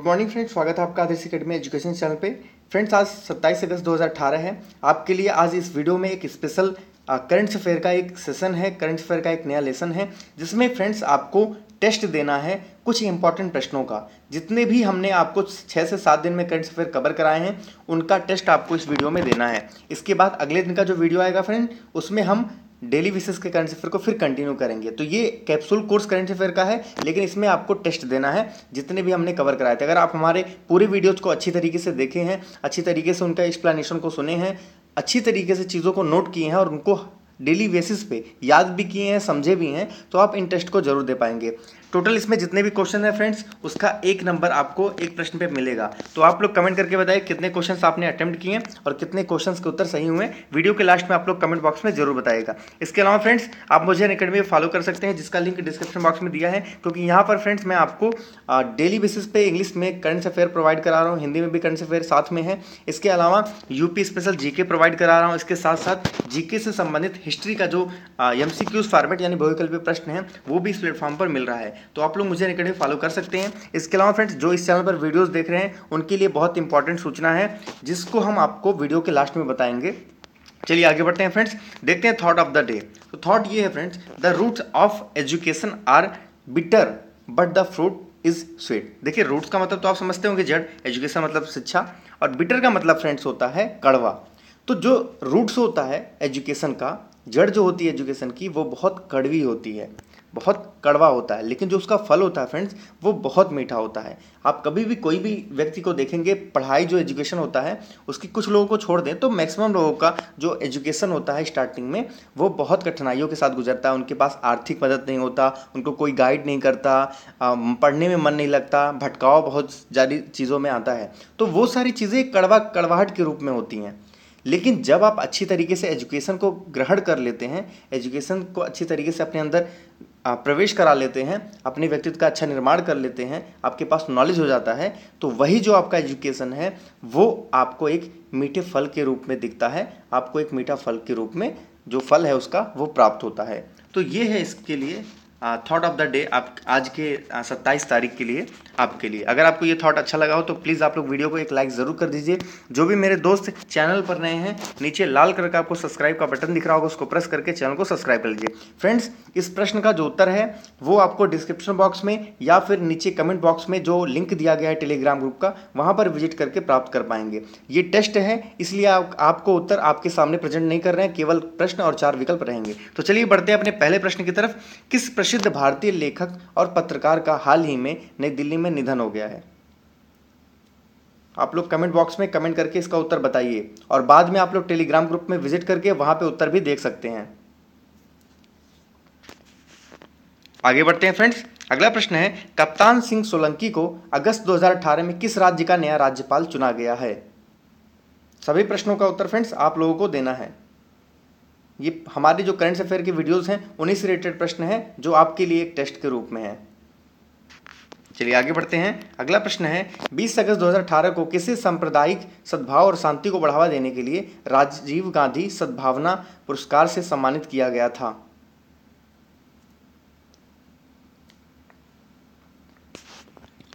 Good morning friends स्वागत है आपका आदर्श अकेडमी एजुकेशन चैनल पे। फ्रेंड्स आज 27 अगस्त 2018 है। आपके लिए आज इस वीडियो में एक स्पेशल करंट अफेयर का एक सेशन है। करंट अफेयर का एक नया लेसन है, जिसमें फ्रेंड्स आपको टेस्ट देना है कुछ इंपॉर्टेंट प्रश्नों का। जितने भी हमने आपको छः से सात दिन में करंट अफेयर कवर कराए हैं, उनका टेस्ट आपको इस वीडियो में देना है। इसके बाद अगले दिन का जो वीडियो आएगा फ्रेंड उसमें हम डेली बेसिस के करंट अफेयर को फिर कंटिन्यू करेंगे। तो ये कैप्सूल कोर्स करंट अफेयर का है, लेकिन इसमें आपको टेस्ट देना है, जितने भी हमने कवर कराए थे। अगर आप हमारे पूरे वीडियोज़ को अच्छी तरीके से देखे हैं, अच्छी तरीके से उनका एक्सप्लेनेशन को सुने हैं, अच्छी तरीके से चीज़ों को नोट किए हैं और उनको डेली बेसिस पे याद भी किए हैं, समझे भी हैं तो आप इन टेस्ट को ज़रूर दे पाएँगे। टोटल इसमें जितने भी क्वेश्चन है फ्रेंड्स उसका एक नंबर आपको एक प्रश्न पे मिलेगा। तो आप लोग कमेंट करके बताइए कितने क्वेश्चन आपने अटेम्प्ट किए और कितने क्वेश्चन के उत्तर सही हुए वीडियो के लास्ट में आप लोग कमेंट बॉक्स में ज़रूर बताएगा इसके अलावा फ्रेंड्स आप मुझे अकेडमी फॉलो कर सकते हैं, जिसका लिंक डिस्क्रिप्शन बॉक्स में दिया है, क्योंकि यहाँ पर फ्रेंड्स मैं आपको डेली बेसिस पे इंग्लिश में करंट अफेयर प्रोवाइड करा रहा हूँ, हिंदी में भी करंट अफेयर साथ में है। इसके अलावा यूपी स्पेशल जीके प्रोवाइड करा रहा हूँ। इसके साथ साथ जीके से संबंधित हिस्ट्री का जो एम सी क्यूज फॉर्मेट यानी बहुविकल्पीय प्रश्न है, वो भी इस प्लेटफॉर्म पर मिल रहा है। तो आप लोग मुझे अकेडमी फॉलो कर सकते हैं। इसके अलावा फ्रेंड्स जो इस चैनल पर वीडियोस देख रहे हैं, उनके लिए बहुत इंपॉर्टेंट सूचना है, जिसको हम आपको वीडियो के लास्ट में बताएँगे। चलिए आगे बढ़ते हैं फ्रेंड्स देखते हैं थॉट ऑफ़ द डे तो थॉट ये है friends the roots of education are bitter but the fruit is sweet देखिए रूट्स का मतलब तो आप समझते होंगे, जड़। एजुकेशन मतलब शिक्षा, और बिटर का मतलब फ्रेंड्स होता है कड़वा। तो जो रूट्स होता है एजुकेशन का जड़ जो होती है एजुकेशन की, वो बहुत कड़वी होती है। बहुत कड़वा होता है, लेकिन जो उसका फल होता है फ्रेंड्स वो बहुत मीठा होता है। आप कभी भी कोई भी व्यक्ति को देखेंगे, पढ़ाई जो एजुकेशन होता है, उसकी कुछ लोगों को छोड़ दें तो मैक्सिमम लोगों का जो एजुकेशन होता है स्टार्टिंग में, वो बहुत कठिनाइयों के साथ गुजरता है। उनके पास आर्थिक मदद नहीं होता, उनको कोई गाइड नहीं करता पढ़ने में मन नहीं लगता, भटकाव बहुत ज़्यादा चीज़ों में आता है। तो वो सारी चीज़ें कड़वा कड़वाहट के रूप में होती हैं। लेकिन जब आप अच्छी तरीके से एजुकेशन को ग्रहण कर लेते हैं एजुकेशन को अच्छी तरीके से अपने अंदर प्रवेश करा लेते हैं, अपने व्यक्तित्व का अच्छा निर्माण कर लेते हैं, आपके पास नॉलेज हो जाता है तो वही जो आपका एजुकेशन है, वो आपको एक मीठे फल के रूप में दिखता है, आपको एक मीठा फल के रूप में जो फल है उसका, वो प्राप्त होता है। तो ये है इसके लिए थॉट ऑफ़ द डे आप आज के सत्ताईस तारीख के लिए आपके लिए। अगर आपको ये थॉट अच्छा लगा हो तो प्लीज़ आप लोग वीडियो को एक लाइक ज़रूर कर दीजिए। जो भी मेरे दोस्त चैनल पर नए हैं नीचे लाल कलर का आपको सब्सक्राइब का बटन दिख रहा होगा उसको प्रेस करके चैनल को सब्सक्राइब कर लीजिए। फ्रेंड्स इस प्रश्न का जो उत्तर है वो आपको डिस्क्रिप्शन बॉक्स में या फिर नीचे कमेंट बॉक्स में जो लिंक दिया गया है टेलीग्राम ग्रुप का वहाँ पर विज़िट करके प्राप्त कर पाएँगे। ये टेस्ट है इसलिए आप, आपको उत्तर आपके सामने प्रेजेंट नहीं कर रहे हैं केवल प्रश्न और चार विकल्प रहेंगे। तो चलिए बढ़ते हैं अपने पहले प्रश्न की तरफ़। किस प्रसिद्ध भारतीय लेखक और पत्रकार का हाल ही में नई दिल्ली में निधन हो गया है। आप लोग कमेंट बॉक्स में कमेंट करके इसका उत्तर बताइए और बाद में आप लोग टेलीग्राम ग्रुप में विज़िट करके वहाँ पे उत्तर भी देख सकते हैं। आगे बढ़ते हैं फ्रेंड्स अगला प्रश्न है, कप्तान सिंह सोलंकी को अगस्त 2018 में किस राज्य का नया राज्यपाल चुना गया है? सभी प्रश्नों का उत्तर फ्रेंड्स आप लोगों को देना है। ये हमारे जो करंट अफेयर के वीडियोस हैं, उन्हीं से रिलेटेड प्रश्न है, जो आपके लिए एक टेस्ट के रूप में है। चलिए आगे बढ़ते हैं। अगला प्रश्न है 20 अगस्त 2018 को किसी सांप्रदायिक सद्भाव और शांति को बढ़ावा देने के लिए राजीव गांधी सद्भावना पुरस्कार से सम्मानित किया गया था?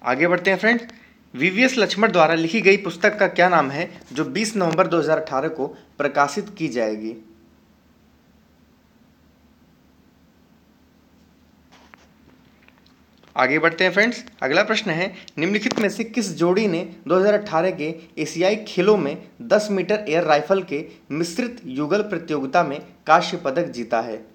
आगे बढ़ते हैं फ्रेंड्स। वीवीएस लक्ष्मण द्वारा लिखी गई पुस्तक का क्या नाम है, जो 20 नवंबर 2018 को प्रकाशित की जाएगी? आगे बढ़ते हैं फ्रेंड्स अगला प्रश्न है, निम्नलिखित में से किस जोड़ी ने 2018 के एशियाई खेलों में 10 मीटर एयर राइफल के मिश्रित युगल प्रतियोगिता में कांस्य पदक जीता है?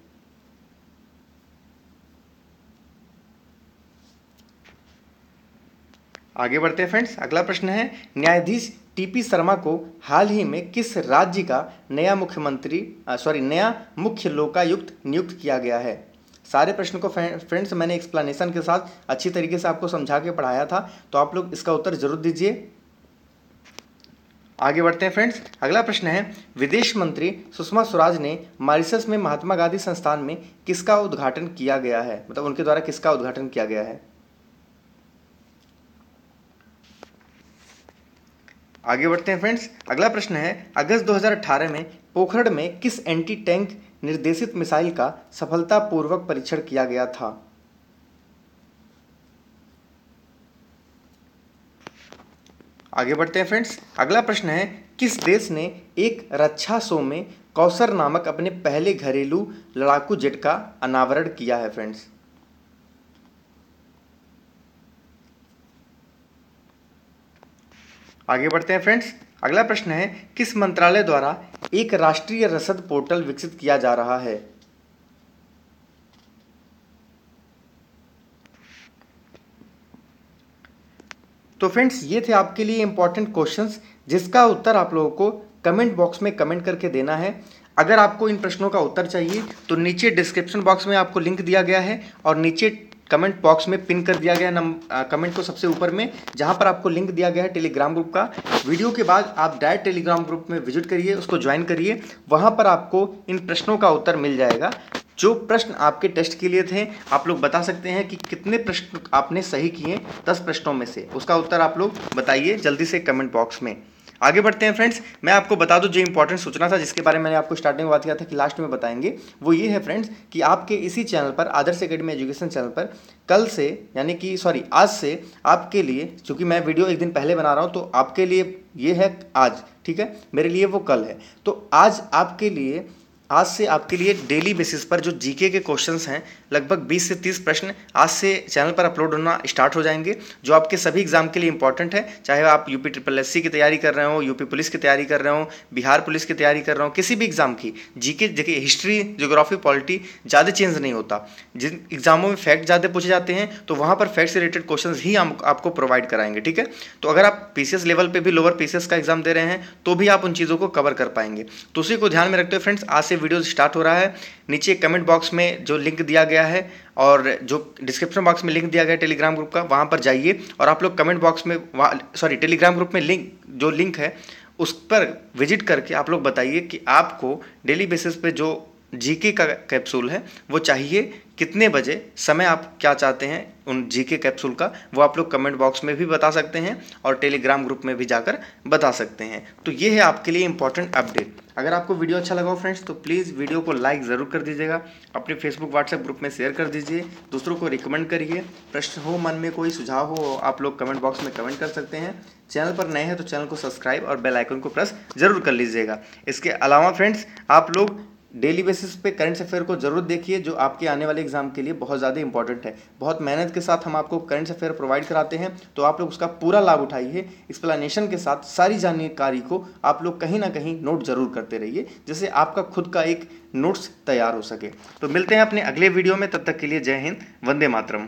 आगे बढ़ते हैं फ्रेंड्स अगला प्रश्न है, न्यायाधीश टीपी शर्मा को हाल ही में किस राज्य का नया मुख्यमंत्री सॉरी नया मुख्य लोकायुक्त नियुक्त किया गया है? सारे प्रश्न को फ्रेंड्स मैंने एक्सप्लेनेशन के साथ अच्छी तरीके से आपको समझा के पढ़ाया था तो आप लोग इसका उत्तर ज़रूर दीजिए। आगे बढ़ते हैं फ्रेंड्स अगला प्रश्न है, विदेश मंत्री सुषमा स्वराज ने मॉरिशस में महात्मा गांधी संस्थान में किसका उद्घाटन किया गया है? मतलब उनके द्वारा किसका उद्घाटन किया गया है? आगे बढ़ते हैं फ्रेंड्स अगला प्रश्न है, अगस्त 2018 में पोखरण में किस एंटी टैंक निर्देशित मिसाइल का सफलतापूर्वक परीक्षण किया गया था। आगे बढ़ते हैं फ्रेंड्स। अगला प्रश्न है, किस देश ने एक रक्षा शो में कौसर नामक अपने पहले घरेलू लड़ाकू जेट का अनावरण किया है फ्रेंड्स? आगे बढ़ते हैं फ्रेंड्स। अगला प्रश्न है, किस मंत्रालय द्वारा एक राष्ट्रीय रसद पोर्टल विकसित किया जा रहा है? तो फ्रेंड्स, ये थे आपके लिए इंपॉर्टेंट क्वेश्चंस जिसका उत्तर आप लोगों को कमेंट बॉक्स में कमेंट करके देना है। अगर आपको इन प्रश्नों का उत्तर चाहिए तो नीचे डिस्क्रिप्शन बॉक्स में आपको लिंक दिया गया है और नीचे कमेंट बॉक्स में पिन कर दिया गया नम कमेंट को सबसे ऊपर में, जहाँ पर आपको लिंक दिया गया है टेलीग्राम ग्रुप का। वीडियो के बाद आप डायरेक्ट टेलीग्राम ग्रुप में विज़िट करिए, उसको ज्वाइन करिए, वहाँ पर आपको इन प्रश्नों का उत्तर मिल जाएगा। जो प्रश्न आपके टेस्ट के लिए थे, आप लोग बता सकते हैं कि कितने प्रश्न आपने सही किए, दस प्रश्नों में से। उसका उत्तर आप लोग बताइए जल्दी से कमेंट बॉक्स में। आगे बढ़ते हैं फ्रेंड्स। मैं आपको बता दूँ, जो इंपॉर्टेंट सूचना था, जिसके बारे में मैंने आपको स्टार्टिंग में बात किया था कि लास्ट में बताएँगे, वो ये है फ्रेंड्स कि आपके इसी चैनल पर, आदर्श अकेडमी एजुकेशन चैनल पर, कल से, यानी कि सॉरी आज से आपके लिए, चूँकि मैं वीडियो एक दिन पहले बना रहा हूँ तो आपके लिए ये है आज, ठीक है? मेरे लिए वो कल है। तो आज आपके लिए आज से आपके लिए डेली बेसिस पर जो जीके के क्वेश्चंस हैं, लगभग 20 से 30 प्रश्न आज से चैनल पर अपलोड होना स्टार्ट हो जाएँगे, जो आपके सभी एग्ज़ाम के लिए इंपॉर्टेंट है, चाहे आप यूपी ट्रिपल एससी की तैयारी कर रहे हो यूपी पुलिस की तैयारी कर रहे हो, बिहार पुलिस की तैयारी कर रहे हो, किसी भी एग्ज़ाम की जीके देखिए हिस्ट्री जोग्राफी पॉलिटी ज़्यादा चेंज नहीं होता। जिन एग्जामों में फैक्ट ज़्यादा पूछे जाते हैं तो वहाँ पर फैक्ट से रिलेटेड क्वेश्चन ही हम, आपको प्रोवाइड कराएँगे, ठीक है? तो अगर आप पीसीएस लेवल पर भी लोअर पीसीएस का एग्ज़ाम दे रहे हैं तो भी आप उन चीज़ों को कवर कर पाएँगे। तो उसी को ध्यान में रखते हुए फ्रेंड्स आज से वीडियो स्टार्ट हो रहा है, नीचे कमेंट बॉक्स में जो लिंक दिया गया है और जो डिस्क्रिप्शन बॉक्स में लिंक दिया गया है टेलीग्राम ग्रुप का, वहाँ पर जाइए और आप लोग कमेंट बॉक्स में सॉरी टेलीग्राम ग्रुप में लिंक जो लिंक है, उस पर विज़िट करके आप लोग बताइए कि आपको डेली बेसिस पे जो जीके का कैप्सूल है, वो चाहिए कितने बजे, समय आप क्या चाहते हैं उन जीके कैप्सूल का, वो आप लोग कमेंट बॉक्स में भी बता सकते हैं और टेलीग्राम ग्रुप में भी जाकर बता सकते हैं। तो ये है आपके लिए इंपॉर्टेंट अपडेट अगर आपको वीडियो अच्छा लगा हो फ्रेंड्स तो प्लीज़ वीडियो को लाइक ज़रूर कर दीजिएगा, अपने फेसबुक व्हाट्सएप ग्रुप में शेयर कर दीजिए, दूसरों को रिकमेंड करिए। प्रश्न हो, मन में कोई सुझाव हो, आप लोग कमेंट बॉक्स में कमेंट कर सकते हैं। चैनल पर नए हैं तो चैनल को सब्सक्राइब और बेल आइकन को प्रेस ज़रूर कर लीजिएगा। इसके अलावा फ्रेंड्स आप लोग डेली बेसिस पे करंट अफेयर को ज़रूर देखिए, जो आपके आने वाले एग्ज़ाम के लिए बहुत ज़्यादा इंपॉर्टेंट है। बहुत मेहनत के साथ हम आपको करंट अफेयर प्रोवाइड कराते हैं तो आप लोग उसका पूरा लाभ उठाइए, एक्सप्लानेशन के साथ सारी जानकारी को आप लोग कहीं ना कहीं नोट ज़रूर करते रहिए, जिससे आपका खुद का एक नोट्स तैयार हो सके। तो मिलते हैं अपने अगले वीडियो में, तब तक के लिए जय हिंद, वंदे मातरम।